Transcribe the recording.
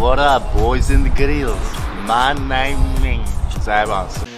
What up, boys in the girls? My name is Zybans.